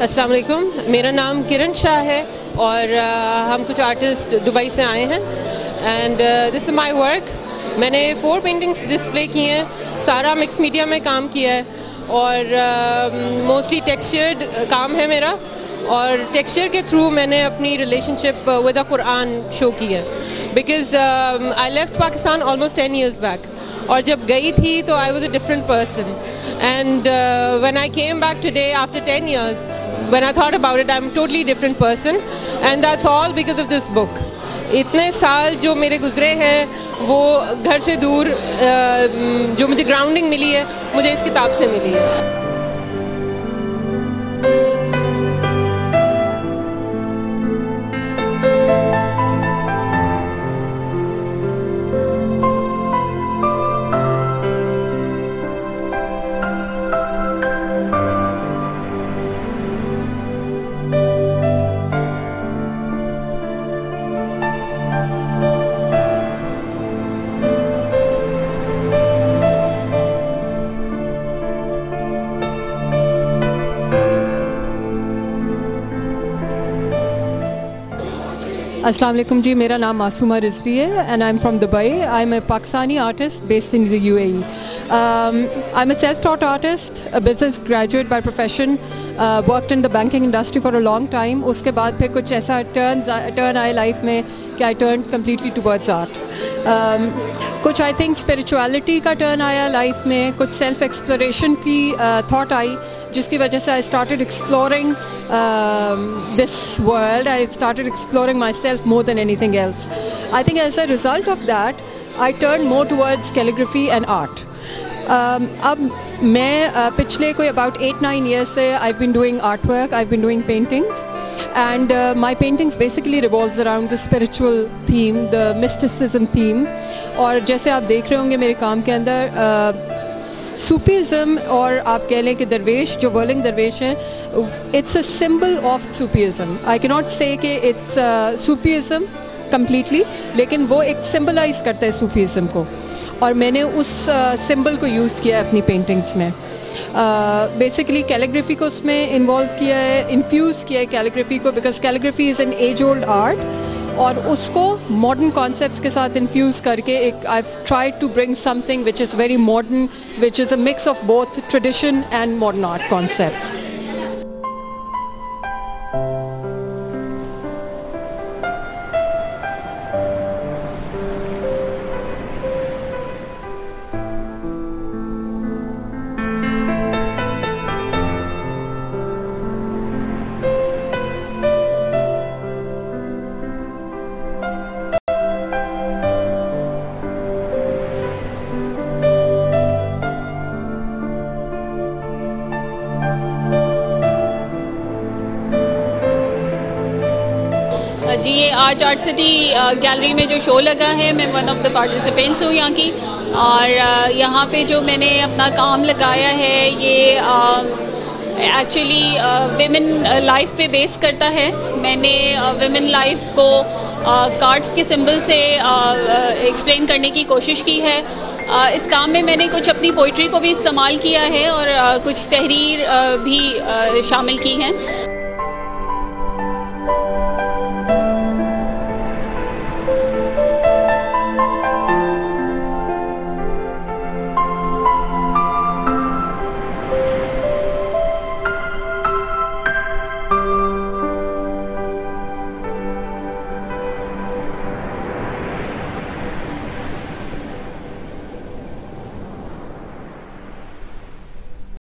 अस्सलाम वालेकुम मेरा नाम किरण शाह है और uh, हम कुछ आर्टिस्ट दुबई से आए हैं। And this is my work मैंने फोर पेंटिंग्स डिस्प्ले की हैं। सारा मिक्स मीडिया में काम किया है। और मोस्टली uh, टेक्सचर्ड काम है मेरा। और टेक्सचर के थ्रू मैंने अपनी relationship with a Quran show की है। Because I left Pakistan almost ten years back और जब गई थी तो I was a different person and when I came back today after ten years when I thought about it, I'm a totally different person, and that's all because of this book. इतने साल जो मेरे गुजरे हैं वो घर से दूर जो मुझे ग्राउंडिंग मिली है मुझे इस किताब से मिली है अस्सलाम वालेकुम जी मेरा नाम मासूमा रिजवी है and I am from Dubai I am a Pakistani artist based in the UAE I am a self taught artist business graduate by profession worked in the banking industry for a long time उसके बाद फिर कुछ ऐसा turn turn आए life में कि I turn completely towards art कुछ I think spirituality का टर्न आया लाइफ में कुछ सेल्फ एक्सप्लोरेशन की थाट uh, आई जिसकी वजह से I started exploring this world I started exploring myself more than anything else I think as a result of that I turn more towards calligraphy and art अब मैं uh, पिछले कोई about eight nine years से I been doing art work I been doing paintings and uh, my paintings basically revolves around the spiritual theme the theme. और जैसे आप देख रहे होंगे मेरे काम के अंदर uh, सूफीज़म और आप कह लें कि दरवेश जो वर्लिंग दरवेश हैं it's a symbol of Sufism I can not say कि इट्स सूफीज़म कम्प्लीटली लेकिन वो एक सिम्बलाइज करता है सूफीज़म को। और मैंने उस सिंबल uh, को यूज़ किया है अपनी पेंटिंग्स में। बेसिकली uh, कैलीग्राफी को उसमें इन्वॉल्व किया है इन्फ्यूज़ किया है कैलीग्राफी को because calligraphy is an age old art और उसको मॉडर्न कॉन्सेप्ट के साथ इन्फ्यूज़ करके एक I try to bring something which is very modern which is a mix of both tradition and modern art concepts जी, ये आज art city gallery में जो शो लगा है, मैं वन ऑफ़ द पार्टिसिपेंट्स हूँ यहाँ की। और यहाँ पे जो मैंने अपना काम लगाया है, ये एक्चुअली वेमेन लाइफ पे बेस करता है। मैंने वेमेन लाइफ को कार्ड्स के सिंबल से एक्सप्लेन करने की कोशिश की है। इस काम में मैंने कुछ अपनी पोइट्री को भी इस्तेमाल किया है और कुछ तहरीर भी शामिल की हैं।